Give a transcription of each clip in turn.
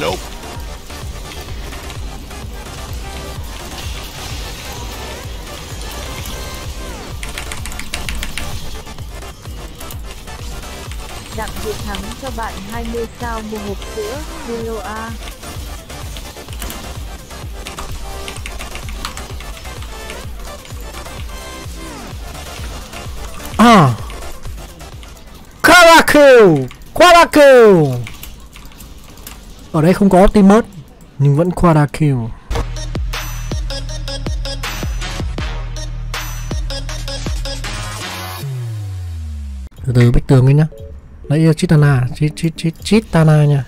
Nope. Đặng Việt Thắng cho bạn 20 sao mua hộp sữa, Hello A. À Karaku Quaraku ở đây không có Optimus, Nhưng vẫn Quaraku Từ từ bích tường ấy nhá. Lấy ờ, Chitana, Chit Chit Chit, Chitana nha.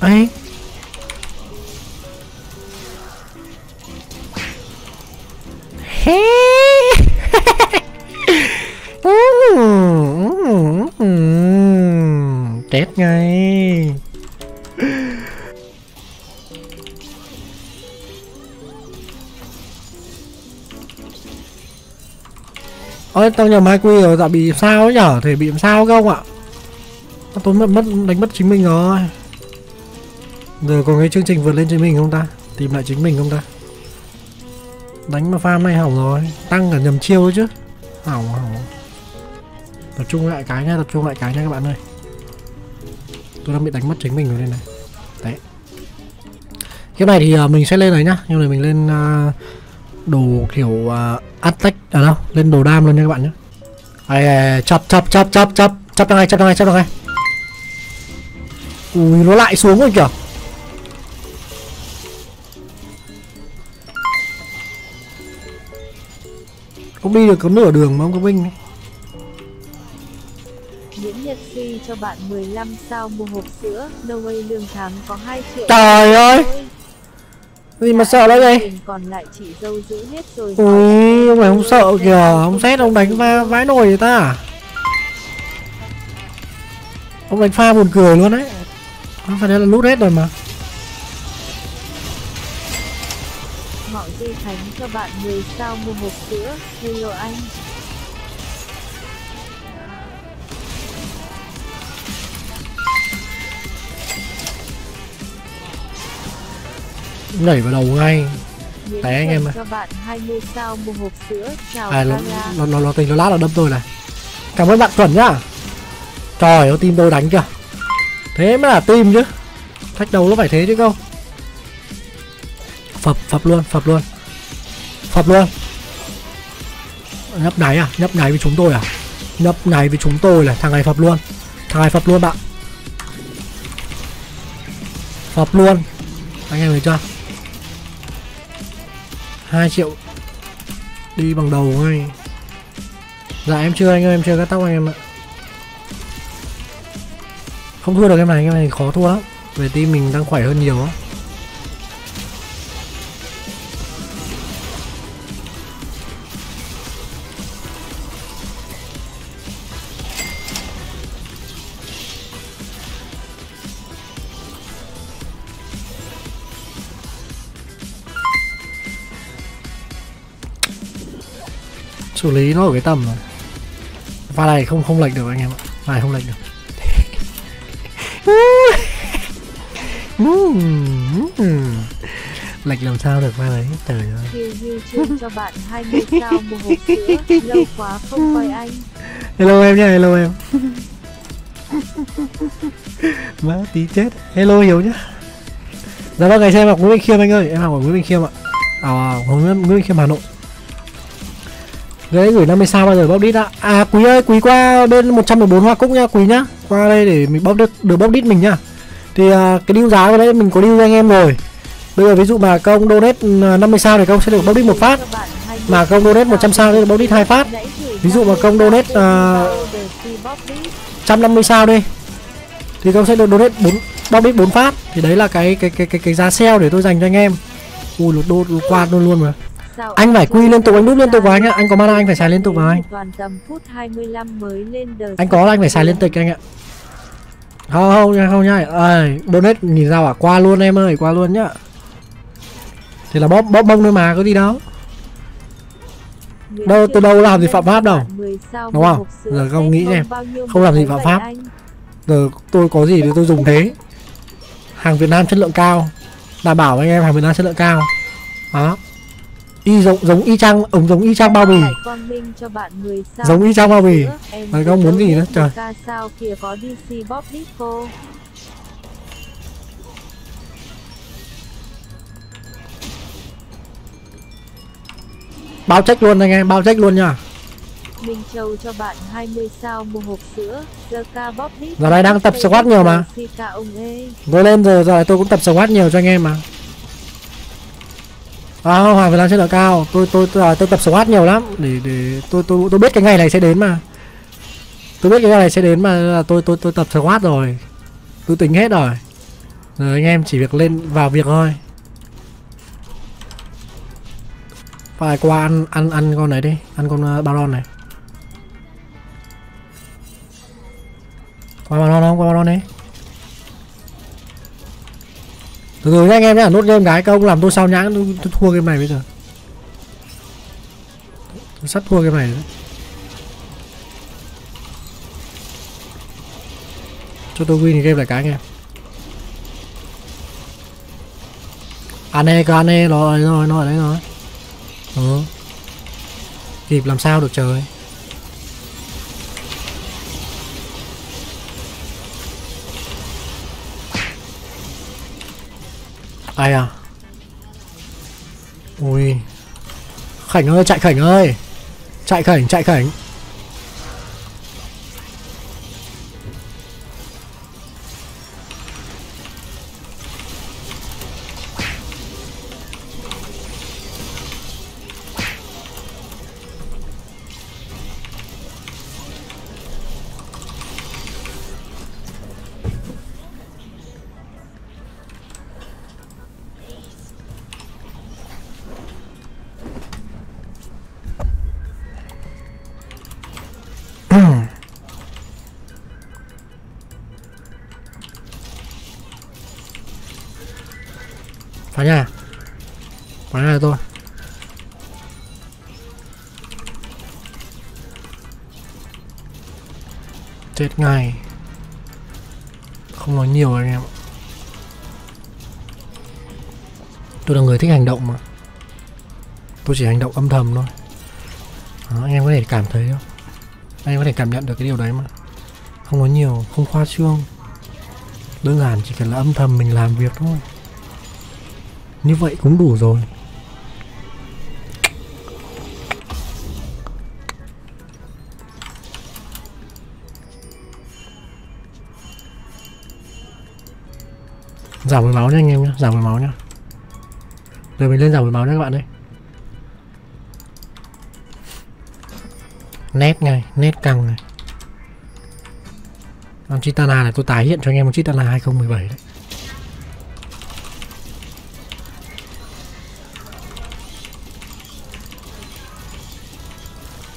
Ấy. Test ngay. Ôi, tao nhầm hai quy rồi dạ bị sao ấy nhở? Thể bị làm sao không ạ? Tôi mất mất, đánh mất chính mình rồi. Giờ còn cái chương trình vượt lên chính mình không ta? Tìm lại chính mình không ta? Đánh mà farm này hỏng rồi. Tăng cả nhầm chiêu chứ. Hỏng hỏng. Tập trung lại cái nha, tập trung lại cái nha các bạn ơi tôi đang bị đánh mất chính mình rồi đây này. Đấy. Cái này thì à, mình sẽ lên này nhá. Nhưng mà mình lên à, đồ kiểu à, attack à đâu, lên đồ đam luôn nha các bạn nhé ai chập chập chập chập chập chập ngay chập ngay chập ngay ui, nó lại xuống rồi kìa. Không đi được, có nửa đường mà không có binh ấy. Nhật Phi cho bạn 15 sao mua hộp sữa, No Way lương tháng có 2 triệu. Trời ơi! Gì mà sợ đấy đây còn lại chỉ dâu giữ hết rồi. ui ông này không sợ kìa ông xét ông đánh va vãi nồi người ta à? ông đánh pha buồn cười luôn đấy không phải đây là lút hết rồi mà Ngọ Dê Khánh cho bạn 10 sao mua hộp sữa, Hello anh. Nhảy vào đầu ngay. Té anh em à. cho bạn 20 sao mua hộp sữa, chào à nó nó nó, nó nó lát là đâm tôi này. Cảm ơn bạn chuẩn nhá. Trời ơi tim tôi đánh kìa. Thế mới là tim chứ. Thách đầu nó phải thế chứ không? Phập phập luôn phập luôn. Phập luôn. Nhấp này à nhấp này với chúng tôi à? Nhấp này với chúng tôi này thằng này phập luôn. Thằng này phập luôn bạn. Phập luôn. Anh em thấy chưa 2 triệu đi bằng đầu ngay dạ em chưa anh ơi, em chưa cắt tóc anh em ạ. Không thua được em này em này khó thua lắm. Về team mình đang khỏe hơn nhiều á. Xử lý nó ở cái tầm rồi pha này không không lệch được anh em ạ. Pha này không lệch được. Lệch làm sao được pha đấy? Trời ơi. Cho bạn 20 sao mua hộp sữa, lâu quá không coi anh. hello em nha hello em. Má tí chết. Hello hiếu nhá. Dạ vâng ngày xem học nguyễn minh khiêm anh ơi. Em học ở nguyễn minh khiêm ạ. À nguyễn nguyễn minh khiêm hà nội đấy gửi 50 sao bao giờ bóc đít ạ à quý ơi quý qua bên 114 hoa cúc nha quý nhá. Qua đây để mình bóc được được bóc đít mình nhá. Thì à, cái deal giá của đấy mình có deal với anh em rồi. Bây giờ ví dụ mà công donate ừ, 50 sao thì công sẽ được bóc đít một phát. Mà công donate 100 sao thì được bóp đít hai phát. Ví dụ mà công donate, à, 150 sao đi thì công sẽ được donate 4 bóc đít 4 phát. Thì đấy là cái cái cái cái, cái giá sale để tôi dành cho anh em. Ui lột đô qua luôn luôn mà anh phải quy liên tục anh đút liên tục vào anh ạ anh có mana anh phải xài liên tục vào anh. Toàn tầm phút 25 mới lên The anh có anh phải xài liên tịch anh ạ. Không không nha không nha. Ơi donate nhìn sao à qua luôn em ơi qua luôn nhá. Thì là bóp bóp bông thôi mà có gì đâu. Đâu, tôi đâu làm gì phạm pháp đâu. bạn 10 sao Đúng không? Giờ không nghĩ em. Không làm gì phạm pháp. giờ tôi có gì thì tôi dùng thế. Hàng Việt Nam chất lượng cao. Đảm bảo anh em hàng Việt Nam chất lượng cao. Đó y giống giống y chang ống giống y chang bao bì. Đại Quang Minh cho bạn 10 sao Giống y chang bao bì. từ không muốn gì nữa, một trời. ca sao kia có DC Bob Disco bao check luôn anh em bao check luôn nha. Minh Châu cho bạn 20 sao mua hộp sữa Bob Disco Giờ này đang tập squat nhiều mà. Tôi lên giờ giờ tôi cũng tập squat nhiều cho anh em mà à, hoàng phải làm chất lượng cao. Tôi tôi tôi, à, tôi tập squat nhiều lắm để để tôi tôi tôi biết cái ngày này sẽ đến mà. Tôi biết cái ngày này sẽ đến mà là tôi tôi tôi tập squat rồi. Tôi tính hết rồi. Rồi anh em chỉ việc lên vào việc thôi. Phải qua ăn ăn ăn con này đi. Ăn con à, uh, baron này. Qua baron không? Qua baron đi từ từ nhá anh em nhá nốt game cái công làm tôi sao nhãng tôi, tôi thua game này bây giờ. Tôi sắp thua game này. Cho tôi win game lại cái anh em. Ane anh Ane rồi rồi rồi đấy rồi. Ừ. kịp làm sao được trời. Ai à? Ui. Khảnh ơi chạy khảnh ơi. Chạy khảnh chạy khảnh. Phá nhà phá nhà tôi. Chết ngay. Không nói nhiều anh em tôi là người thích hành động mà. Tôi chỉ hành động âm thầm thôi. Đó, anh em có thể cảm thấy không? Anh em có thể cảm nhận được cái điều đấy mà. Không nói nhiều không khoa trương. Đơn giản chỉ cần là âm thầm mình làm việc thôi như vậy cũng đủ rồi. Giảm với máu nha anh em nhé giảm với máu nhá. Rồi mình lên giảm với máu nha các bạn ơi. Nét ngay nét căng này. Con Chitana này tôi tái hiện cho anh em một Chitana 2017 đấy.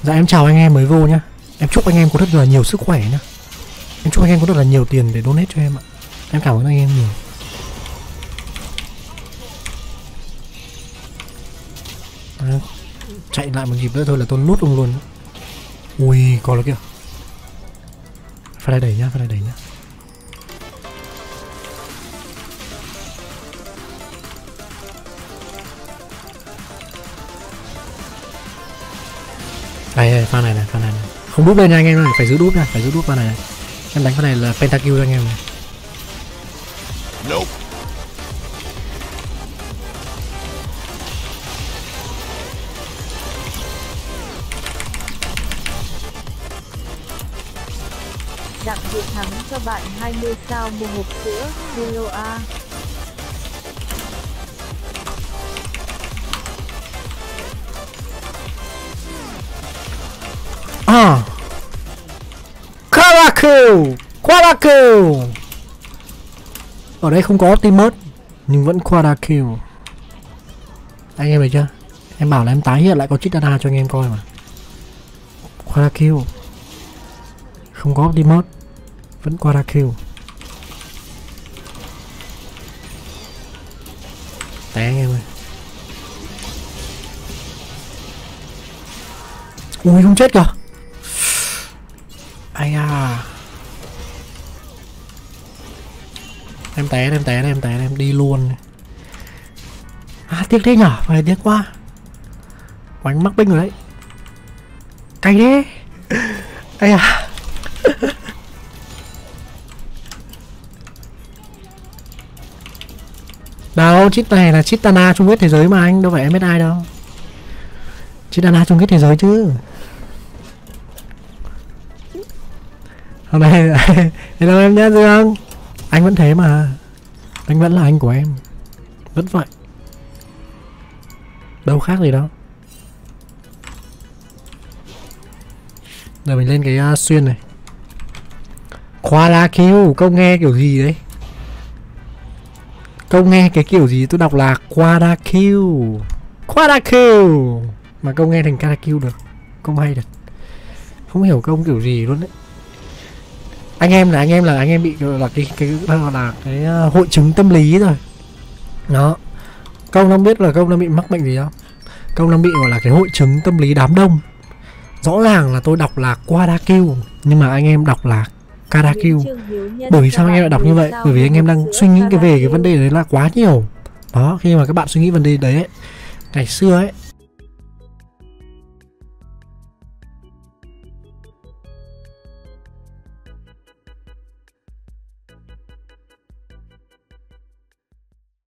Dạ em chào anh em mới vô nhá. Em chúc anh em có rất là nhiều sức khỏe nhá. Em chúc anh em có rất là nhiều tiền để donate cho em ạ. Em cảm ơn anh em nhiều. À, Chạy lại một nhịp nữa thôi là tôi nút ông luôn. Ui còn nó kìa. Phải đẩy nhá, phải đẩy nhá. Đây đây pha này này pha này này. Không đúp lên nha anh em ơi phải giữ đúp nha phải giữ đúp pha này, này. Em đánh pha này là pentakill cho anh em này. Nope. Đặng Việt Thắng cho bạn 20 sao mua hộp sữa Hello A Ờ. à Karakill Quarakill ở đây không có Optimus, nhưng vẫn Quarakill anh em thấy chưa? Em bảo là em tái hiện lại có Chitana cho anh em coi mà. Quarakill không có Optimus, vẫn Quarakill té anh em ơi. Ui, không chết kìa. Té em té em té em đi luôn. À tiếc thế nhở phải tiếc quá. Quánh mắc binh rồi đấy. Cay thế. Ai à đâu chít này là chít tana chung kết thế giới mà anh, đâu phải em biết ai đâu. Chít tana chung kết thế giới chứ. Hôm nay hello, em nhé dương. Anh vẫn thế mà anh vẫn là anh của em. Vẫn vậy. Đâu khác gì đâu. Giờ mình lên cái uh, xuyên này. Khoa la kêu câu nghe kiểu gì đấy? Câu nghe cái kiểu gì? Tôi đọc là Quadakil kêu mà câu nghe thành kêu được. Không hay được không hiểu công kiểu gì luôn đấy anh em là anh em là anh em bị là cái cái gọi là cái uh, hội chứng tâm lý rồi. Đó. Công không biết là công đang bị mắc bệnh gì không? Công đang bị gọi là cái hội chứng tâm lý đám đông. Rõ ràng là tôi đọc là Quadakil nhưng mà anh em đọc là Karakil bởi vì sao anh em lại đọc như vậy? bởi vì anh em đang suy nghĩ cái về cái vấn đề đấy là quá nhiều. Đó khi mà các bạn suy nghĩ vấn đề đấy ấy, ngày xưa ấy